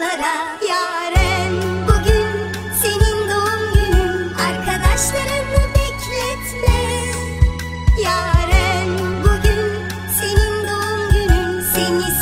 yollara Yarem bugün senin doğum günün Arkadaşlarını bekletme. Yarem bugün senin doğum günün Seni